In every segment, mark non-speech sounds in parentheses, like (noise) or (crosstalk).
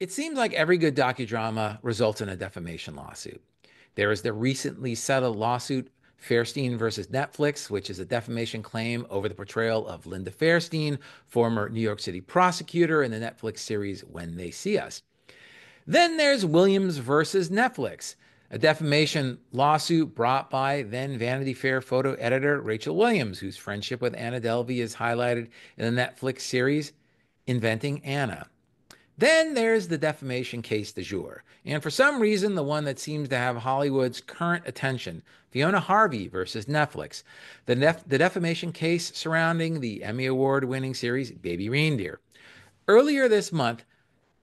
It seems like every good docudrama results in a defamation lawsuit. There is the recently settled lawsuit Fairstein versus Netflix, which is a defamation claim over the portrayal of Linda Fairstein, former New York City prosecutor in the Netflix series When They See Us. Then there's Williams versus Netflix, a defamation lawsuit brought by then Vanity Fair photo editor Rachel Williams, whose friendship with Anna Delvey is highlighted in the Netflix series Inventing Anna. Then there's the defamation case du jour. And for some reason, the one that seems to have Hollywood's current attention Fiona Harvey versus Netflix, the, nef- the defamation case surrounding the Emmy Award winning series Baby Reindeer. Earlier this month,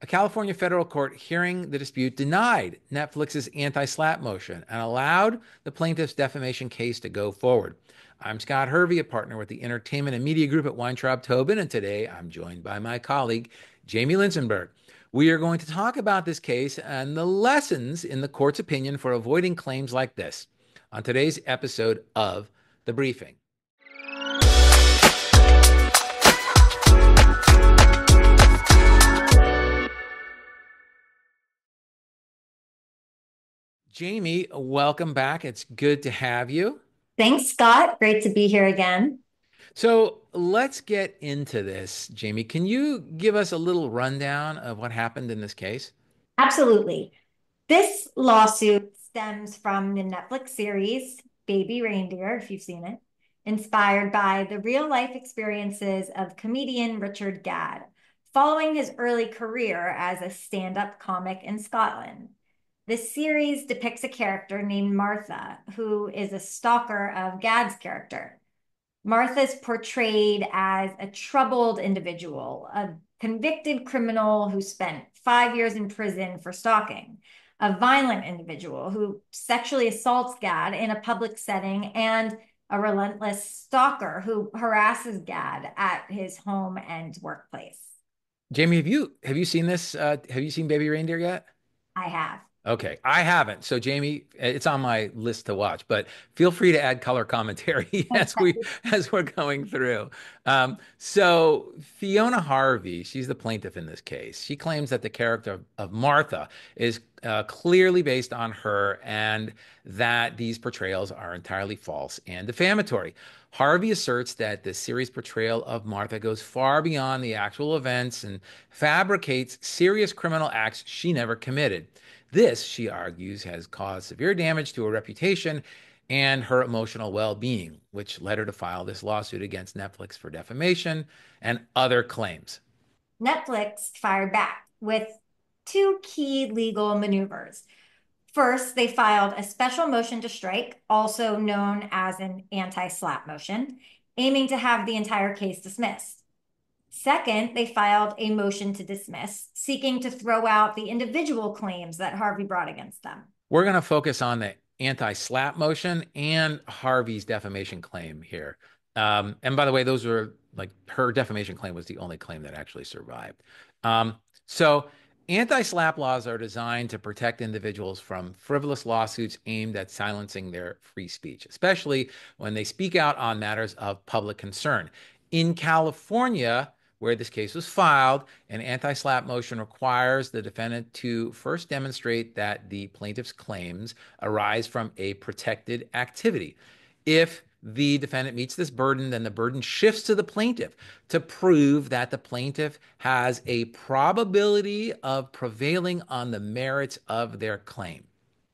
a California federal court hearing the dispute denied Netflix's anti SLAPP motion and allowed the plaintiff's defamation case to go forward. I'm Scott Hervey, a partner with the Entertainment and Media Group at Weintraub Tobin, and today I'm joined by my colleague, Jamie Lincenberg. We are going to talk about this case and the lessons in the court's opinion for avoiding claims like this on today's episode of The Briefing. Jamie, welcome back. It's good to have you. Thanks, Scott. Great to be here again. So let's get into this, Jamie. Can you give us a little rundown of what happened in this case? Absolutely. This lawsuit stems from the Netflix series Baby Reindeer, if you've seen it, inspired by the real life experiences of comedian Richard Gadd, following his early career as a stand up comic in Scotland. The series depicts a character named Martha, who is a stalker of Gadd's character. Martha's portrayed as a troubled individual, a convicted criminal who spent five years in prison for stalking, a violent individual who sexually assaults Gadd in a public setting, and a relentless stalker who harasses Gadd at his home and workplace. Jamie, have you have you seen this? Uh, have you seen Baby Reindeer yet? I have. Okay, I haven't. So Jamie, it's on my list to watch, but feel free to add color commentary (laughs) as we (laughs) as we're going through. Um, so Fiona Harvey, she's the plaintiff in this case. She claims that the character of Martha is uh, clearly based on her, and that these portrayals are entirely false and defamatory. Harvey asserts that the series portrayal of Martha goes far beyond the actual events and fabricates serious criminal acts she never committed. This, she argues, has caused severe damage to her reputation and her emotional well being, which led her to file this lawsuit against Netflix for defamation and other claims. Netflix fired back with two key legal maneuvers. First, they filed a special motion to strike, also known as an anti SLAPP motion, aiming to have the entire case dismissed. Second, they filed a motion to dismiss, seeking to throw out the individual claims that Harvey brought against them. We're going to focus on the anti SLAPP motion and Harvey's defamation claim here. Um, and by the way, those were like her defamation claim was the only claim that actually survived. Um, so, anti SLAPP laws are designed to protect individuals from frivolous lawsuits aimed at silencing their free speech, especially when they speak out on matters of public concern. In California, where this case was filed, an anti SLAPP motion requires the defendant to first demonstrate that the plaintiff's claims arise from a protected activity. If the defendant meets this burden, then the burden shifts to the plaintiff to prove that the plaintiff has a probability of prevailing on the merits of their claim.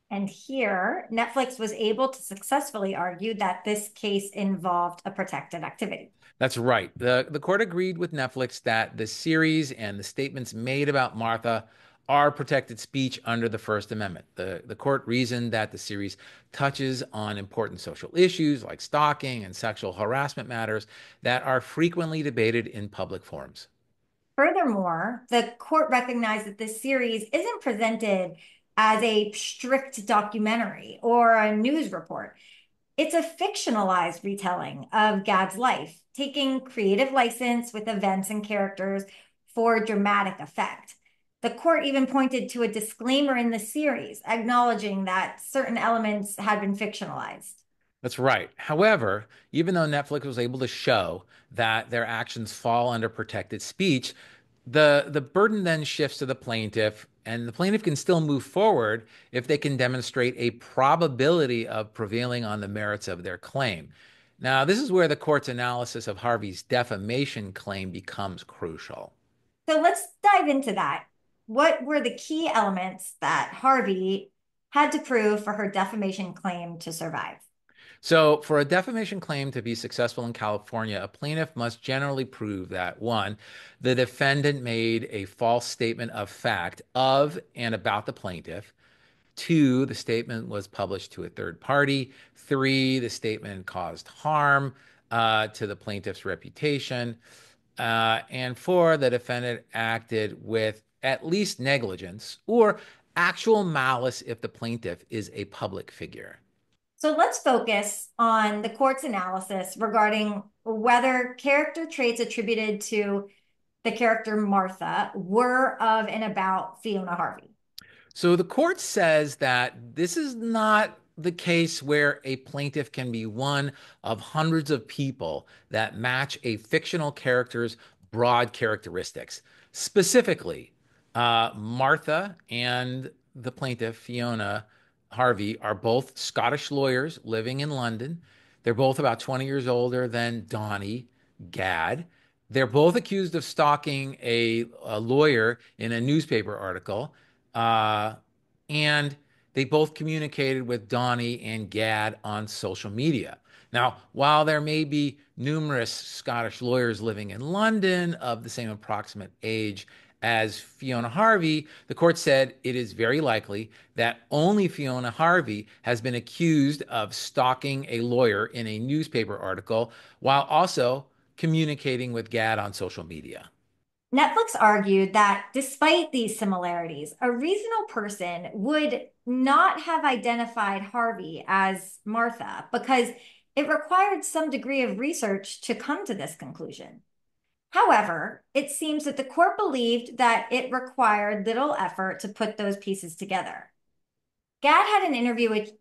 And here, Netflix was able to successfully argue that this case involved a protected activity. That's right. The, the court agreed with Netflix that the series and the statements made about Martha are protected speech under the First Amendment. The, the court reasoned that the series touches on important social issues like stalking and sexual harassment matters that are frequently debated in public forums. Furthermore, the court recognized that this series isn't presented as a strict documentary or a news report. It's a fictionalized retelling of Gadd's life, taking creative license with events and characters for dramatic effect. The court even pointed to a disclaimer in the series acknowledging that certain elements had been fictionalized. That's right. However, even though Netflix was able to show that their actions fall under protected speech, The the burden then shifts to the plaintiff, and the plaintiff can still move forward if they can demonstrate a probability of prevailing on the merits of their claim. Now, this is where the court's analysis of Harvey's defamation claim becomes crucial. So let's dive into that. What were the key elements that Harvey had to prove for her defamation claim to survive? So, for a defamation claim to be successful in California, a plaintiff must generally prove that one, the defendant made a false statement of fact of and about the plaintiff. Two, the statement was published to a third party. Three, the statement caused harm uh, to the plaintiff's reputation. Uh, and four, the defendant acted with at least negligence or actual malice if the plaintiff is a public figure. So let's focus on the court's analysis regarding whether character traits attributed to the character Martha were of and about Fiona Harvey. So the court says that this is not the case where a plaintiff can be one of hundreds of people that match a fictional character's broad characteristics. Specifically, uh, Martha and the plaintiff, Fiona, Harvey are both Scottish lawyers living in London. They're both about 20 years older than Donnie Gadd. They're both accused of stalking a, a lawyer in a newspaper article. Uh, and they both communicated with Donnie and Gadd on social media. Now, while there may be numerous Scottish lawyers living in London of the same approximate age as Fiona Harvey, the court said it is very likely that only Fiona Harvey has been accused of stalking a lawyer in a newspaper article while also communicating with Gadd on social media. Netflix argued that despite these similarities, a reasonable person would not have identified Harvey as Martha because it required some degree of research to come to this conclusion. However, it seems that the court believed that it required little effort to put those pieces together. Gadd had an interview with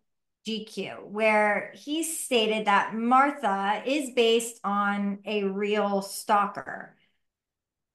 GQ where he stated that Martha is based on a real stalker,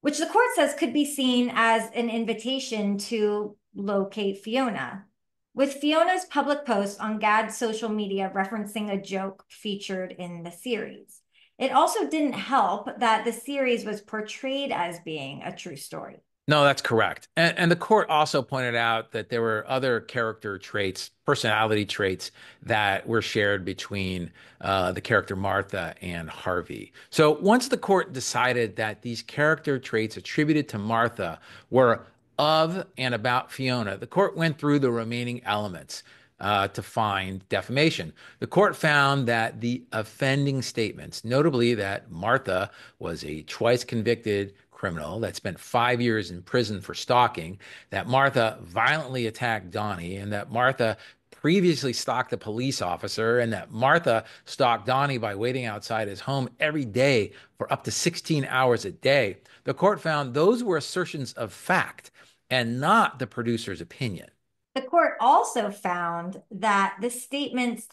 which the court says could be seen as an invitation to locate Fiona. With Fiona's public post on Gadd's social media referencing a joke featured in the series. It also didn't help that the series was portrayed as being a true story. No, that's correct. And, and, the court also pointed out that there were other character traits, personality traits that were shared between uh, the character Martha and Harvey. So once the court decided that these character traits attributed to Martha were of and about Fiona, the court went through the remaining elements uh, to find defamation. The court found that the offending statements, notably that Martha was a twice convicted criminal that spent five years in prison for stalking, that Martha violently attacked Donnie, and that Martha previously stalked a police officer, and that Martha stalked Donnie by waiting outside his home every day for up to 16 hours a day. The court found those were assertions of fact and not the producer's opinion. The court also found that the statements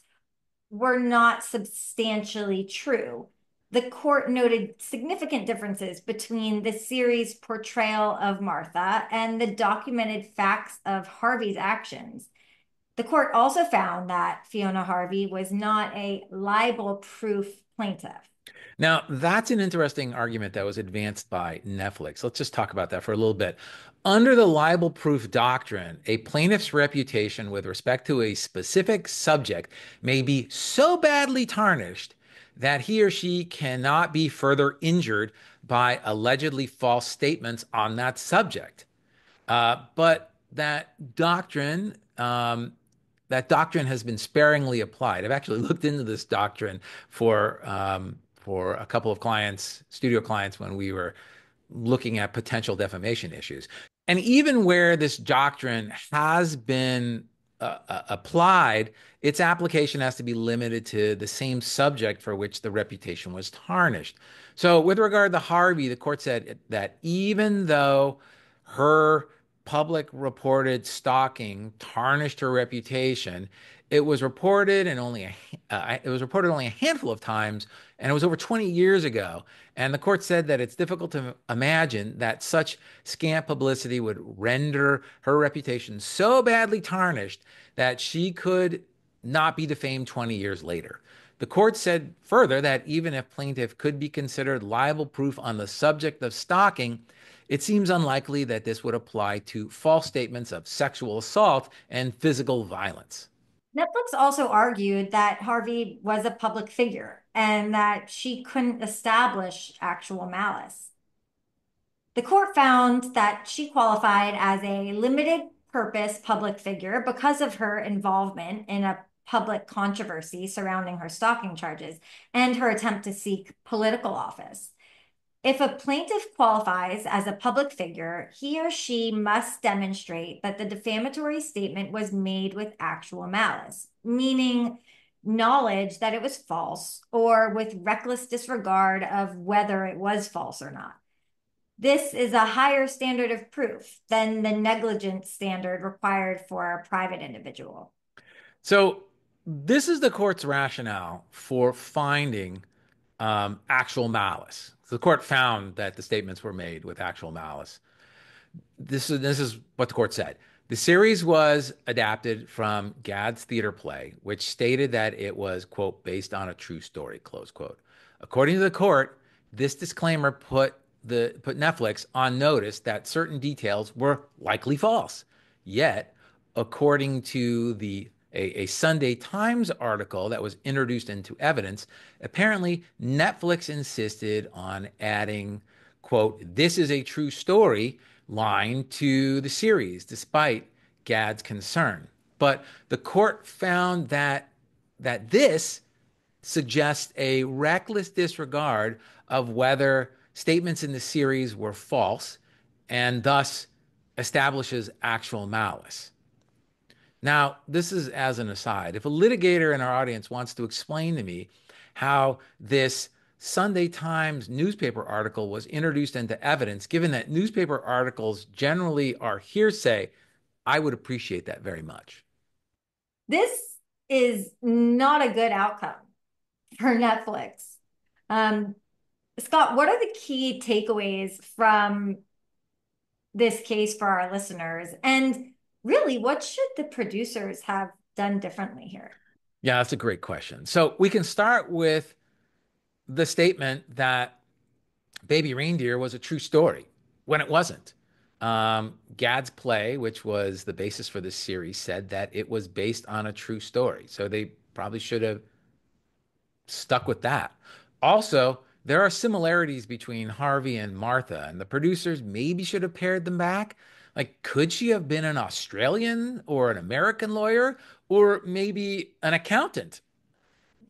were not substantially true. The court noted significant differences between the series' portrayal of Martha and the documented facts of Harvey's actions. The court also found that Fiona Harvey was not a libel proof plaintiff. Now, that's an interesting argument that was advanced by Netflix. Let's just talk about that for a little bit. Under the libel proof doctrine, a plaintiff's reputation with respect to a specific subject may be so badly tarnished that he or she cannot be further injured by allegedly false statements on that subject. Uh, but that doctrine um, that doctrine has been sparingly applied. I've actually (laughs) looked into this doctrine for um, for a couple of clients, studio clients, when we were looking at potential defamation issues. And even where this doctrine has been uh, uh, applied, its application has to be limited to the same subject for which the reputation was tarnished. So, with regard to Harvey, the court said that even though her public reported stalking tarnished her reputation. It was reported and only a, uh, it was reported only a handful of times, and it was over 20 years ago. And the court said that it's difficult to imagine that such scant publicity would render her reputation so badly tarnished that she could not be defamed 20 years later. The court said further that even if plaintiff could be considered libel proof on the subject of stalking, it seems unlikely that this would apply to false statements of sexual assault and physical violence. Netflix also argued that Harvey was a public figure and that she couldn't establish actual malice. The court found that she qualified as a limited purpose public figure because of her involvement in a public controversy surrounding her stalking charges and her attempt to seek political office. If a plaintiff qualifies as a public figure, he or she must demonstrate that the defamatory statement was made with actual malice, meaning knowledge that it was false or with reckless disregard of whether it was false or not. This is a higher standard of proof than the negligence standard required for a private individual. So, this is the court's rationale for finding um, actual malice. So the court found that the statements were made with actual malice. This is this is what the court said. The series was adapted from Gadd's theater play, which stated that it was, quote, based on a true story, close quote. According to the court, this disclaimer put the put Netflix on notice that certain details were likely false. Yet, according to the a, a Sunday Times article that was introduced into evidence, apparently Netflix insisted on adding, quote, this is a true story line to the series, despite Gadd's concern. But the court found that that this suggests a reckless disregard of whether statements in the series were false and thus establishes actual malice. Now, this is as an aside. If a litigator in our audience wants to explain to me how this Sunday Times newspaper article was introduced into evidence, given that newspaper articles generally are hearsay, I would appreciate that very much. This is not a good outcome for Netflix. Um, Scott, what are the key takeaways from this case for our listeners? And really, what should the producers have done differently here? Yeah, that's a great question. So we can start with the statement that Baby Reindeer was a true story when it wasn't. Um, Gadd's play, which was the basis for this series, said that it was based on a true story. So they probably should have stuck with that. Also, there are similarities between Harvey and Martha, and the producers maybe should have paired them back. Like, could she have been an Australian or an American lawyer or maybe an accountant?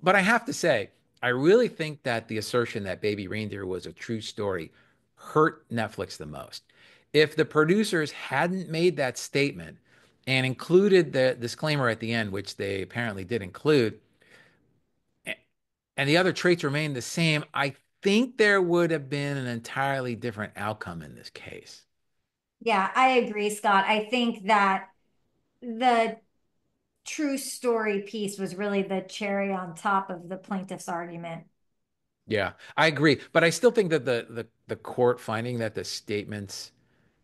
But I have to say, I really think that the assertion that Baby Reindeer was a true story hurt Netflix the most. If the producers hadn't made that statement and included the disclaimer at the end, which they apparently did include, and the other traits remained the same, I think there would have been an entirely different outcome in this case. Yeah, I agree, Scott. I think that the true story piece was really the cherry on top of the plaintiff's argument. Yeah, I agree, but I still think that the the the court finding that the statements,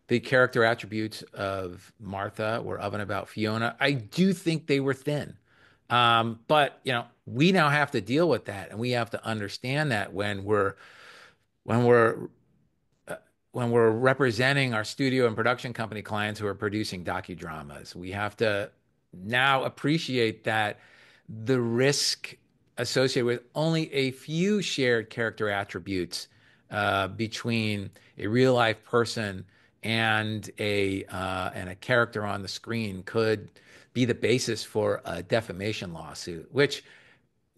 the character attributes of Martha were of and about Fiona, I do think they were thin. Um, but you know, we now have to deal with that, and we have to understand that when we're when we're when we're representing our studio and production company clients who are producing docudramas, we have to now appreciate that the risk associated with only a few shared character attributes uh, between a real life person and a uh, and a character on the screen could be the basis for a defamation lawsuit, which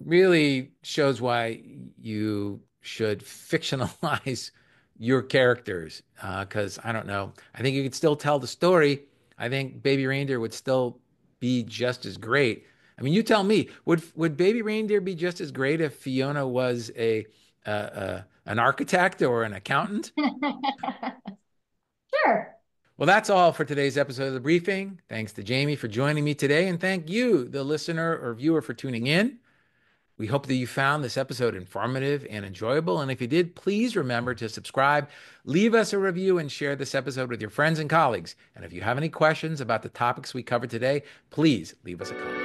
really shows why you should (laughs) fictionalize your characters because uh, I don't know. I think you could still tell the story. I think Baby Reindeer would still be just as great. I mean, you tell me, would would Baby Reindeer be just as great if Fiona was a uh, uh, an architect or an accountant? (laughs) sure. Well, that's all for today's episode of the briefing. Thanks to Jamie for joining me today, and thank you, the listener or viewer, for tuning in. We hope that you found this episode informative and enjoyable. And if you did, please remember to subscribe, leave us a review, and share this episode with your friends and colleagues. And if you have any questions about the topics we covered today, please leave us a comment.